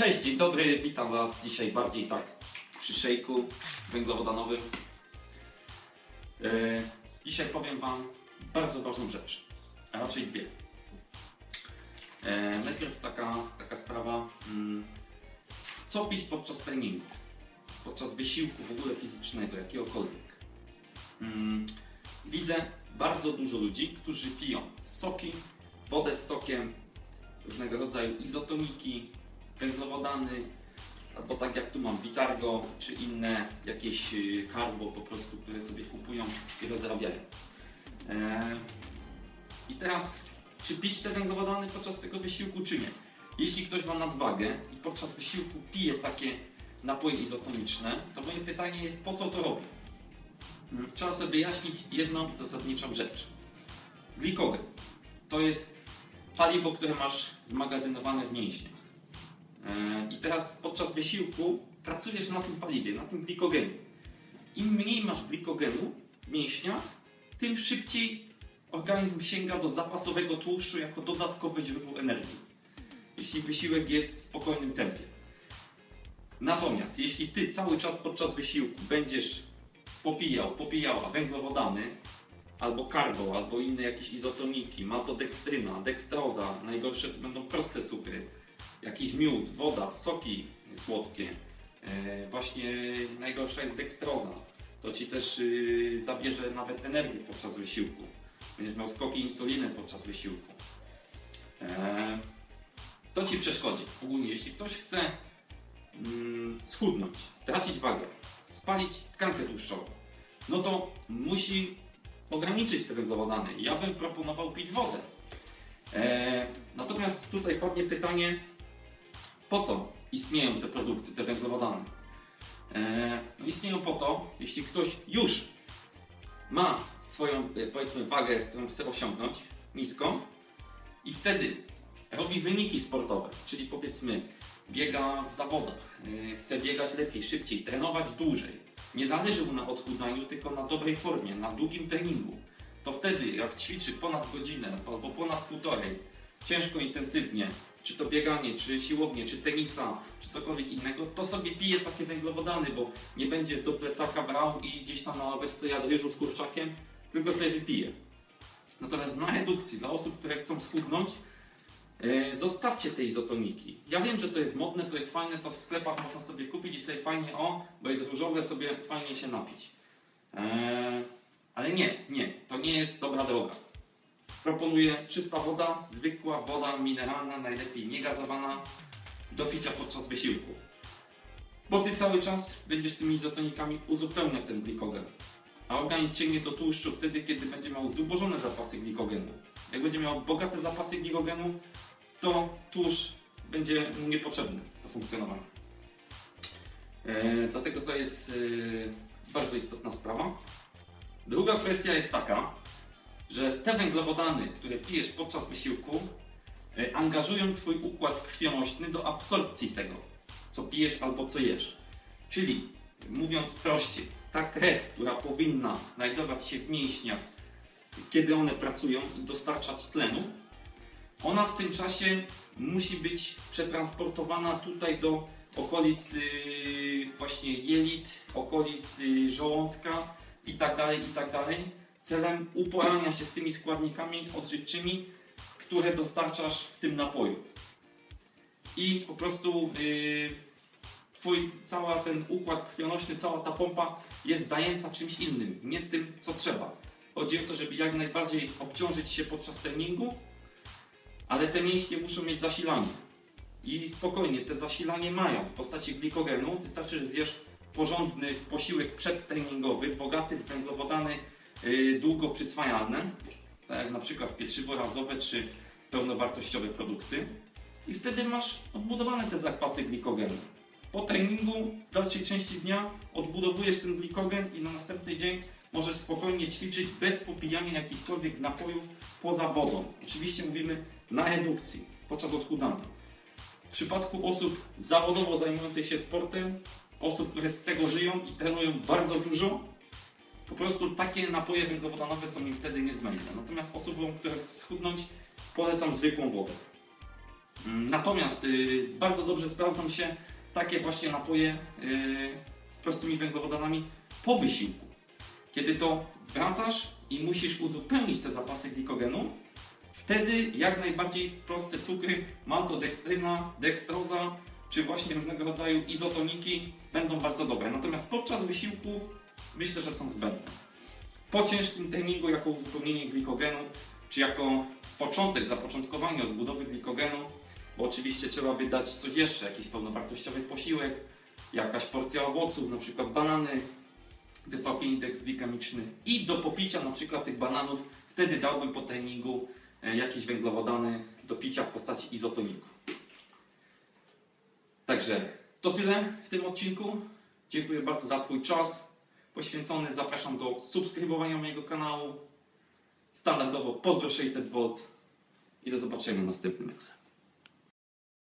Cześć, dzień dobry, witam Was dzisiaj bardziej tak przy szejku węglowodanowym. E, dzisiaj powiem Wam bardzo ważną rzecz, a raczej dwie. E, najpierw taka, taka sprawa, mm, co pić podczas treningu, podczas wysiłku w ogóle fizycznego, jakiegokolwiek. Mm, widzę bardzo dużo ludzi, którzy piją soki, wodę z sokiem, różnego rodzaju izotoniki, węglowodany, albo tak jak tu mam Vitargo, czy inne jakieś y, karbo po prostu, które sobie kupują i rozrabiają. Eee, I teraz, czy pić te węglowodany podczas tego wysiłku, czy nie? Jeśli ktoś ma nadwagę i podczas wysiłku pije takie napoje izotoniczne, to moje pytanie jest, po co to robi? Hmm, Trzeba sobie wyjaśnić jedną zasadniczą rzecz. Glikogen to jest paliwo, które masz zmagazynowane w mięśniach. E, I teraz podczas wysiłku pracujesz na tym paliwie, na tym glikogenie. Im mniej masz glikogenu w mięśniach, tym szybciej organizm sięga do zapasowego tłuszczu jako dodatkowe źródło energii. Jeśli wysiłek jest w spokojnym tempie. Natomiast jeśli ty cały czas podczas wysiłku będziesz popijał, popijała węglowodany, albo karbo, albo inne jakieś izotoniki, maltodekstryna, dekstroza, najgorsze to będą proste cukry, jakiś miód, woda, soki słodkie. E, właśnie najgorsza jest dekstroza. To ci też y, zabierze nawet energię podczas wysiłku. Będziesz miał skoki insuliny podczas wysiłku. E, to ci przeszkodzi. Ogólnie, jeśli ktoś chce mm, schudnąć, stracić wagę, spalić tkankę tłuszczową, no to musi ograniczyć te węglowodany. Ja bym proponował pić wodę. E, natomiast tutaj padnie pytanie, po co istnieją te produkty, te węglowodany? E, no istnieją po to, jeśli ktoś już ma swoją, e, powiedzmy, wagę, którą chce osiągnąć, niską, i wtedy robi wyniki sportowe, czyli powiedzmy biega w zawodach, e, chce biegać lepiej, szybciej, trenować dłużej. Nie zależy mu na odchudzaniu, tylko na dobrej formie, na długim treningu. To wtedy, jak ćwiczy ponad godzinę albo ponad półtorej, ciężko, intensywnie, czy to bieganie, czy siłownie, czy tenisa, czy cokolwiek innego, to sobie pije takie węglowodany, bo nie będzie do plecaka brał i gdzieś tam na ławeczce jadł ryżu z kurczakiem, tylko sobie wypije. Natomiast na redukcji, dla osób, które chcą schudnąć, e, zostawcie te izotoniki. Ja wiem, że to jest modne, to jest fajne, to w sklepach można sobie kupić i sobie fajnie, o, bo jest różowe, sobie fajnie się napić. E, ale nie, nie, to nie jest dobra droga. Proponuję czysta woda, zwykła woda mineralna, najlepiej niegazowana, do picia podczas wysiłku. Bo ty cały czas będziesz tymi izotonikami uzupełniać ten glikogen. A organizm sięgnie do tłuszczu wtedy, kiedy będzie miał zubożone zapasy glikogenu. Jak będzie miał bogate zapasy glikogenu, to tłuszcz będzie mu niepotrzebny do funkcjonowania. E, dlatego to jest e, bardzo istotna sprawa. Druga kwestia jest taka, że te węglowodany, które pijesz podczas wysiłku, e, angażują Twój układ krwionośny do absorpcji tego, co pijesz albo co jesz. Czyli, mówiąc prościej, ta krew, która powinna znajdować się w mięśniach, kiedy one pracują i dostarczać tlenu, ona w tym czasie musi być przetransportowana tutaj do okolic właśnie jelit, okolic żołądka i tak dalej, i tak dalej, celem uporania się z tymi składnikami odżywczymi, które dostarczasz w tym napoju. I po prostu yy, twój, cała ten układ krwionośny, cała ta pompa jest zajęta czymś innym, nie tym, co trzeba. Chodzi o to, żeby jak najbardziej obciążyć się podczas treningu, ale te mięśnie muszą mieć zasilanie. I spokojnie, te zasilanie mają w postaci glikogenu. Wystarczy, że zjesz porządny posiłek przedtreningowy, bogaty w węglowodany długo przyswajalne, tak jak na przykład pieczywo razowe czy pełnowartościowe produkty. I wtedy masz odbudowane te zapasy glikogenu. Po treningu w dalszej części dnia odbudowujesz ten glikogen i na następny dzień możesz spokojnie ćwiczyć bez popijania jakichkolwiek napojów poza wodą. Oczywiście mówimy na redukcji, podczas odchudzania. W przypadku osób zawodowo zajmujących się sportem, osób, które z tego żyją i trenują bardzo dużo, po prostu takie napoje węglowodanowe są im wtedy niezbędne. Natomiast osobom, które chcą schudnąć, polecam zwykłą wodę. Mm, Natomiast y, bardzo dobrze sprawdzą się takie właśnie napoje y, z prostymi węglowodanami po wysiłku. Kiedy to wracasz i musisz uzupełnić te zapasy glikogenu, wtedy jak najbardziej proste cukry, maltodekstryna, dekstroza, czy właśnie różnego rodzaju izotoniki będą bardzo dobre. Natomiast podczas wysiłku myślę, że są zbędne. Po ciężkim treningu jako uzupełnienie glikogenu, czy jako początek, zapoczątkowanie odbudowy glikogenu, bo oczywiście trzeba by dać coś jeszcze, jakiś pełnowartościowy posiłek, jakaś porcja owoców, na przykład banany, wysoki indeks glikemiczny i do popicia na przykład tych bananów, wtedy dałbym po treningu e, jakieś węglowodany do picia w postaci izotoniku. Także to tyle w tym odcinku. Dziękuję bardzo za Twój czas poświęcony. Zapraszam do subskrybowania mojego kanału. Standardowo pozdro 600V i do zobaczenia następnym razem.